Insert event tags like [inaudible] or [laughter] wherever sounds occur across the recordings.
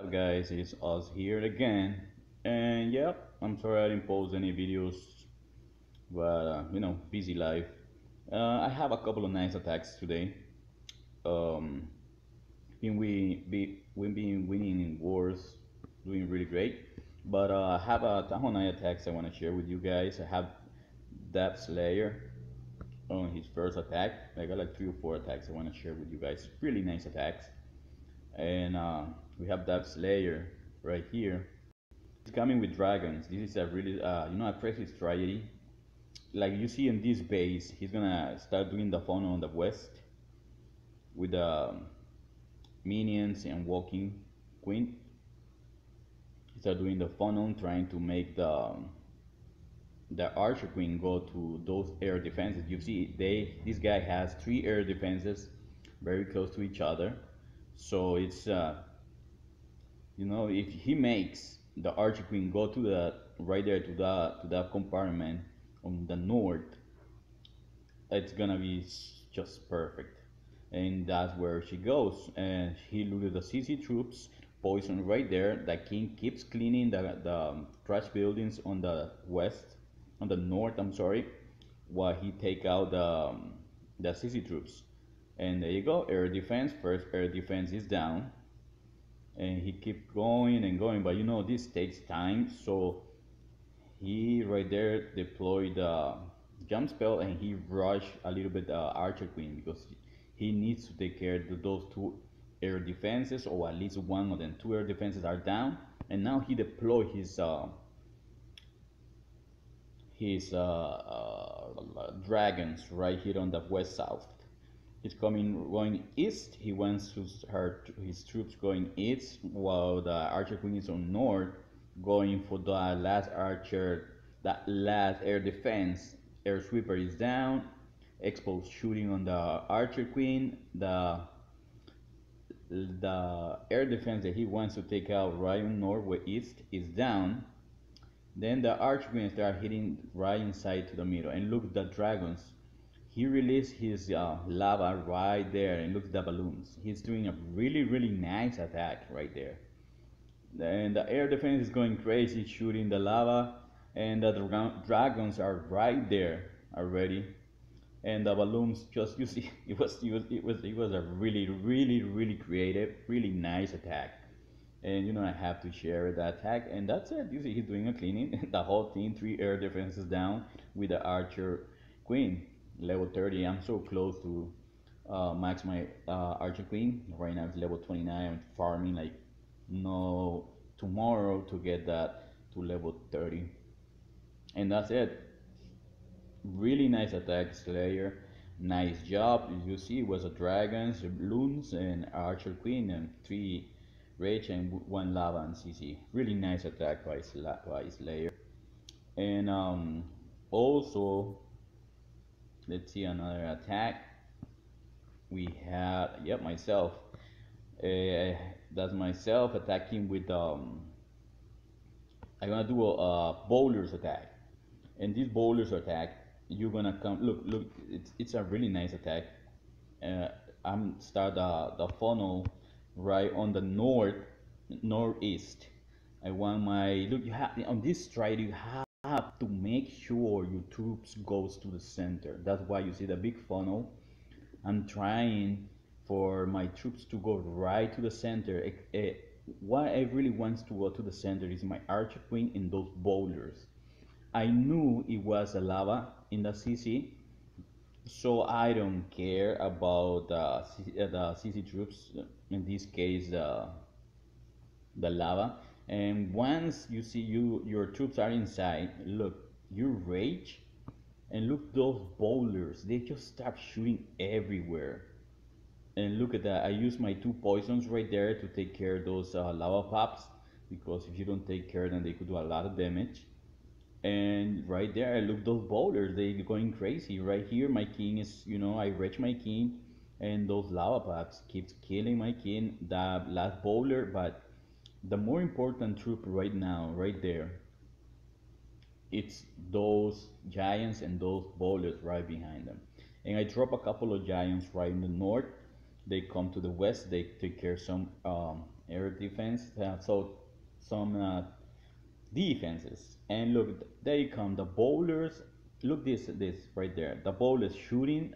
up guys? It's us here again. And yep i'm sorry i didn't post any videos but uh, you know busy life. Uh, i have a couple of nice attacks today. Um been we be we've been winning in wars doing really great. But uh, i have a tahonai attacks i want to share with you guys. I have that slayer on his first attack. I got like three or four attacks i want to share with you guys. Really nice attacks. And uh, we have that Slayer right here. It's coming with dragons. This is a really, uh, you know, a crazy strategy. Like you see in this base, he's gonna start doing the funnel on the west with the um, minions and walking queen. He start doing the funnel, on trying to make the um, the archer queen go to those air defenses. You see, they this guy has three air defenses very close to each other so it's uh, you know if he makes the archer queen go to the right there to the to that compartment on the north, it's gonna be just perfect. And that's where she goes. And he looted the CC troops, poison right there. The king keeps cleaning the, the um, trash buildings on the west, on the north, I'm sorry, while he take out the, um, the CC troops. And there you go, air defense. First air defense is down. And he keep going and going, but you know this takes time. So he right there deployed the jump spell and he rushed a little bit uh, Archer Queen because he needs to take care of those two air defenses or at least one of them. Two air defenses are down and now he deployed his uh, his uh, uh, dragons right here on the west south He's coming going east. He wants to her his troops going east, while the archer queen is on north, going for the last archer, that last air defense. Air sweeper is down. X-bow shooting on the archer queen. The the air defense that he wants to take out right in northwest is down. Then the archer queen start hitting right inside to the middle. And look, the dragons he released his uh, lava right there and look at the balloons. He's doing a really, really nice attack right there. And the air defense is going crazy shooting the lava and the dra dragons are right there already. And the balloons just, you see, [laughs] it was, it was, it was, it was a really, really, really creative, really nice attack. And you know, I have to share that attack and that's it. You see, he's doing a cleaning. [laughs] the whole team, three air defenses down with the archer queen level 30. I'm so close to uh, max my uh, Archer Queen. Right now it's level 29. I'm farming like no tomorrow to get that to level 30. And that's it. Really nice attack, Slayer. Nice job. You see, it was a dragons, balloons, and Archer Queen, and three rage and one lava and CC. Really nice attack by, by Slayer. And um, also let's see another attack. We have yep myself. Uh, that's myself attacking with um I'm gonna do a, a bowlers attack. And this bowlers attack you're gonna come look look it's, it's a really nice attack. Uh, I'm start the, the funnel right on the north northeast. I want my look you have on this stride you have have to make sure your troops goes to the center. That's why you see the big funnel. I'm trying for my troops to go right to the center. It, it, what i really wants to go to the center is my archer queen in those bowlers i knew it was a lava in the cc so i don't care about the, the cc troops in this case uh, the lava and once you see you your troops are inside look you rage and look those bowlers they just start shooting everywhere. And look at that i use my two poisons right there to take care of those uh, lava pops because if you don't take care of them they could do a lot of damage. And right there i look those bowlers they going crazy. Right here my king is you know i reach my king and those lava pops keeps killing my king. The last bowler but the more important troop right now, right there, it's those giants and those bowlers right behind them. And I drop a couple of giants right in the north. They come to the west. They take care of some um, air defense. Uh, so some uh, defenses. And look, there you come the bowlers. Look this this right there. The bowlers shooting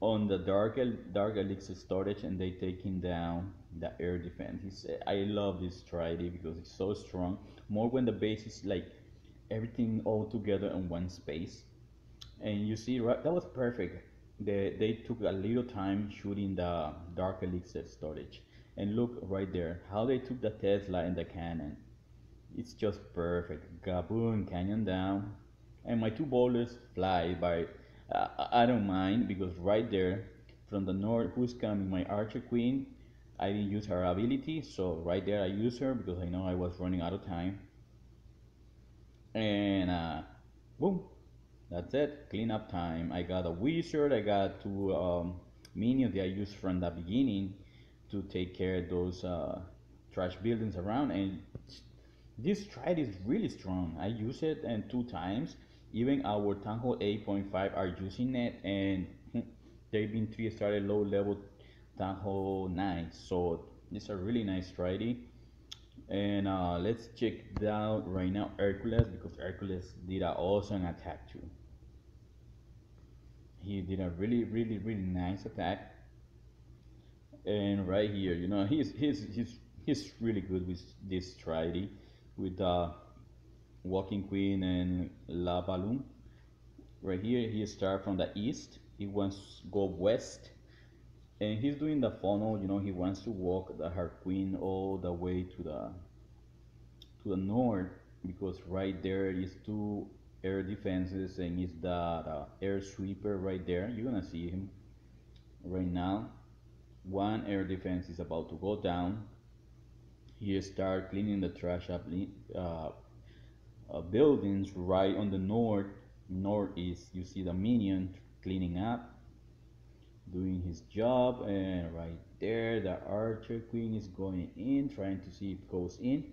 on the dark dark elixir storage, and they taking down the air defense. It's, I love this Tridey because it's so strong. More when the base is like everything all together in one space. And you see, right, that was perfect. They, they took a little time shooting the dark elixir storage. And look right there, how they took the Tesla and the cannon. It's just perfect. Gaboon, cannon down. And my two bowlers fly by. Uh, I don't mind because right there, from the north, who's coming? My Archer Queen I didn't use her ability, so right there I use her because I know I was running out of time. And uh, boom, that's it. Cleanup time. I got a wizard. I got two um, minions that I used from the beginning to take care of those uh, trash buildings around. And this stride is really strong. I use it and two times. Even our Hall 8.5 are using it, and [laughs] they've been three started low level Tahoe 9. So it's a really nice Tridey. And uh, let's check out right now Hercules because Hercules did an awesome attack too. He did a really, really, really nice attack. And right here, you know, he's he's he's he's really good with this Tridey with uh, Walking Queen and La Balloon. Right here, he start from the east. He wants to go west and he's doing the funnel you know he wants to walk the her queen all the way to the to the north because right there is two air defenses and it's the, air sweeper right there you're gonna see him right now one air defense is about to go down he start cleaning the trash up uh, uh, buildings right on the north northeast. You see the minion cleaning up doing his job and right there the archer queen is going in trying to see if it goes in.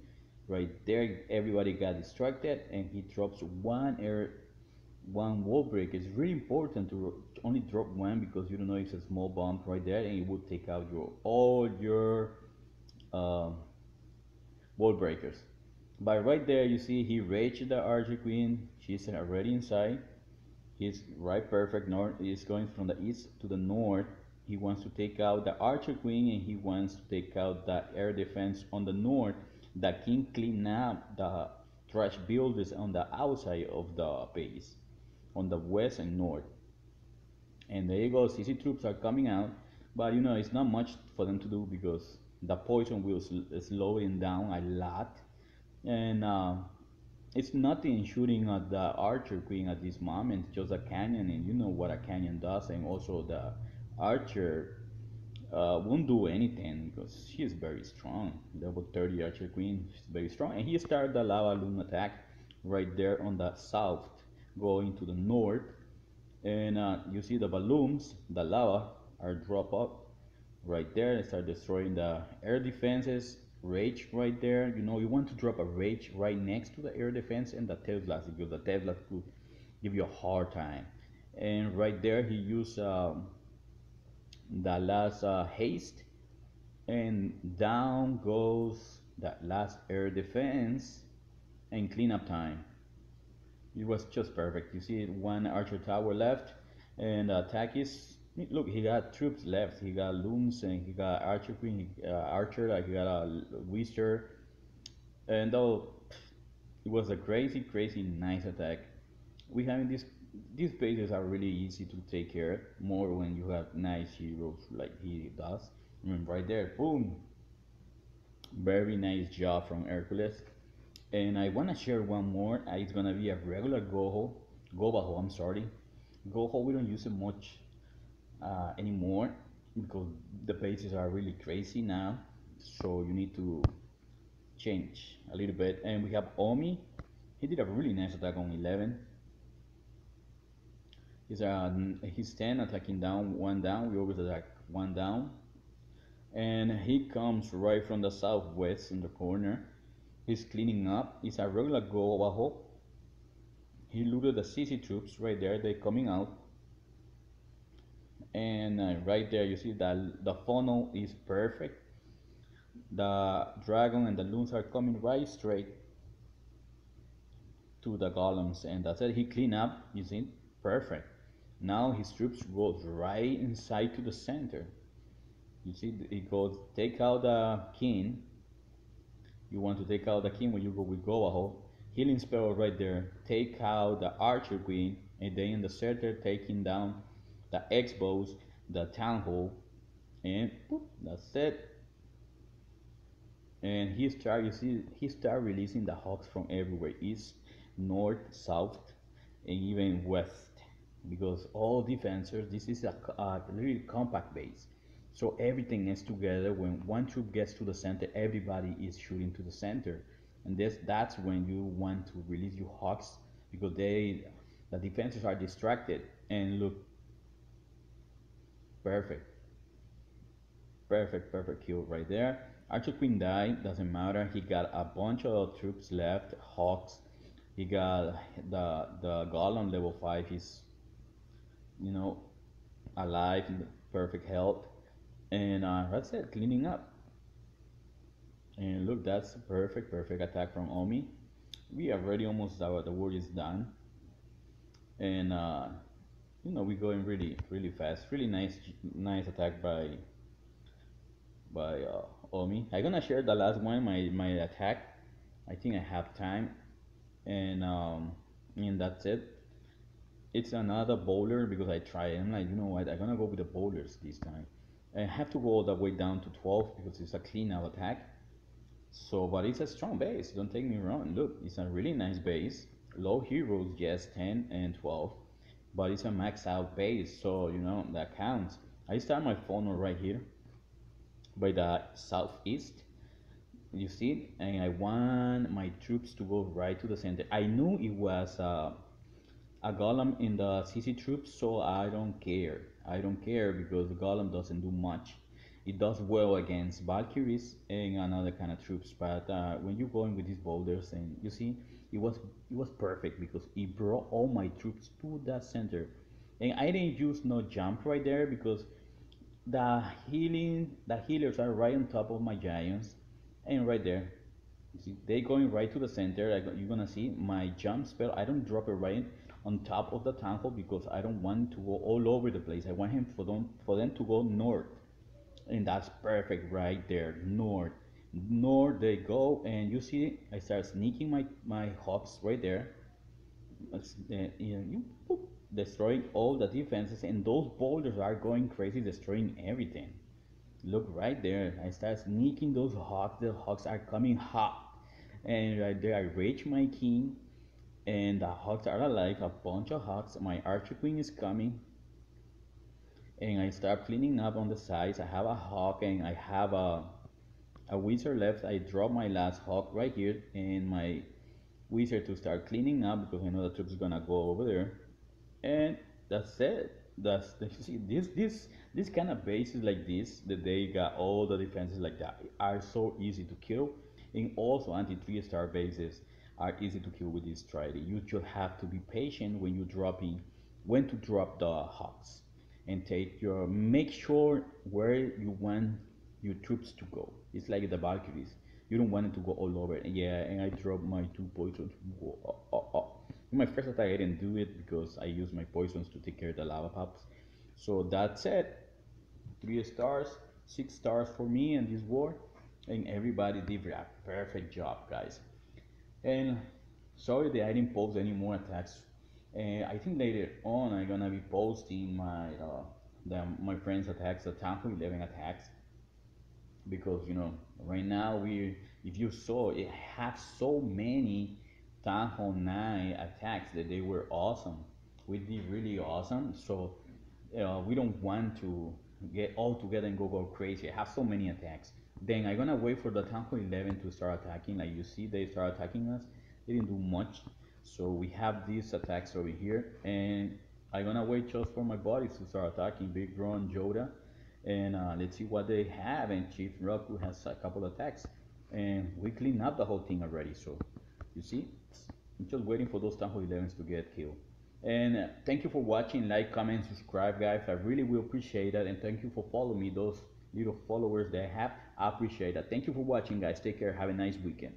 Right there everybody got distracted and he drops one air one wall break. It's really important to only drop one because you don't know it's a small bomb right there and it will take out your all your um, wall breakers but right there you see he raged the archer queen she's already inside He's right perfect north. He's going from the east to the north. He wants to take out the archer queen and he wants to take out the air defense on the north. The king clean up the trash builders on the outside of the base, on the west and north. And there you go. CC troops are coming out, but you know it's not much for them to do because the poison will slow him down a lot, and. Uh, it's nothing shooting at the archer queen at this moment, just a cannon, and you know what a cannon does, and also the archer uh, won't do anything because she is very strong. Level 30 archer queen, she's very strong, and he started the lava loon attack right there on the south, going to the north, and uh, you see the balloons, the lava are drop up right there and start destroying the air defenses rage right there. You know you want to drop a rage right next to the air defense and the teslas because the teslas could give you a hard time. And right there he used um, the last uh, haste. And down goes that last air defense and cleanup time. It was just perfect. You see one archer tower left and attack is Look, he got troops left. He got loons and he got archer queen, uh, archer. Like he got a wizard, and though it was a crazy, crazy nice attack. We having these these bases are really easy to take care. More when you have nice heroes like he does. I right there, boom. Very nice job from Hercules. And I wanna share one more. Uh, it's gonna be a regular Goho, Gobaho. I'm sorry, Goho. We don't use it much uh, anymore because the pages are really crazy now so you need to change a little bit. And we have Omi. He did a really nice attack on 11 he's uh, he's 10 attacking down one down. We always attack one down. And he comes right from the southwest in the corner. He's cleaning up. He's a regular go abajo he looted the CC troops right there. They're coming out and uh, right there you see that the funnel is perfect. The dragon and the loons are coming right straight to the golems and that's it. He clean up you see? Perfect. Now his troops goes right inside to the center. You see it goes take out the king. You want to take out the king when you go with Goa'uld healing spell right there. Take out the archer queen and then in the center taking down the X-bows the town hall and boop, that's it. And he start you see he start releasing the hawks from everywhere east north south and even west. Because all defenders this is a, a really compact base. So everything is together. When one troop gets to the center everybody is shooting to the center. And this that's when you want to release your hawks because they the defenses are distracted. And look perfect. Perfect perfect kill right there. Archer queen died doesn't matter. He got a bunch of troops left hawks. He got the the golem level 5 he's you know alive perfect health. And uh, that's it cleaning up. And look that's perfect perfect attack from Omi. We already almost our the work is done. And uh, you know we're going really really fast. Really nice nice attack by by uh, Omi. I'm gonna share the last one my my attack I think I have time and um and that's it. It's another bowler because I try. I'm like you know what? I'm gonna go with the bowlers this time. I have to go all the way down to 12 because it's a clean out attack. So but it's a strong base. Don't take me wrong. Look it's a really nice base. Low heroes yes 10 and 12 but it's a max out base so you know that counts. I start my funnel right here by the southeast you see and I want my troops to go right to the center. I knew it was uh, a golem in the CC troops so I don't care. I don't care because the golem doesn't do much it does well against Valkyries and another kind of troops but uh, when you go in with these bowlers and you see it was it was perfect because it brought all my troops to the center. And I didn't use no jump right there because the healing the healers are right on top of my giants and right there. See they going right to the center. You're gonna see my jump spell. I don't drop it right on top of the town hall because I don't want to go all over the place. I want him for them for them to go north and that's perfect right there. North north they go and you see I start sneaking my my hawks right there. Uh, you, boop, destroying all the defenses and those bowlers are going crazy destroying everything. Look right there I start sneaking those hawks the hawks are coming hot. And right there I reach my king and the hawks are alive a bunch of hawks my archer queen is coming and I start cleaning up on the sides. I have a hawk and I have a, a wizard left. I drop my last hawk right here and my wizard to start cleaning up because I know the troops gonna go over there. And that's it. That's [laughs] see this this this kind of bases like this that they got all the defenses like that are so easy to kill. And also anti three star bases are easy to kill with this Trident. You just have to be patient when you dropping when to drop the hawks and take your make sure where you want your troops to go. It's like the Valkyries. You don't want it to go all over. Yeah, and I dropped my two poisons. Oh, oh, oh. In my first attack, I didn't do it because I used my poisons to take care of the lava pops. So that's it. Three stars, six stars for me in this war, and everybody did a perfect job, guys. And sorry that I didn't post any more attacks and I think later on I'm gonna be posting my uh, the, my friends attacks, the Town 11 attacks, because you know right now we if you saw it have so many Hall 9 attacks that they were awesome. We did really awesome. So uh, we don't want to get all together and go go crazy. I have so many attacks. Then I'm gonna wait for the Hall 11 to start attacking. Like you see, they start attacking us. They didn't do much so we have these attacks over here and I'm gonna wait just for my bodies to start attacking Big Ron, Joda and uh, let's see what they have and Chief Roku has a couple attacks and we clean up the whole thing already so you see I'm just waiting for those Tampa 11s to get killed and uh, thank you for watching like comment subscribe guys I really will appreciate that and thank you for following me those little followers that I have. I appreciate that. Thank you for watching, guys. Take care. Have a nice weekend.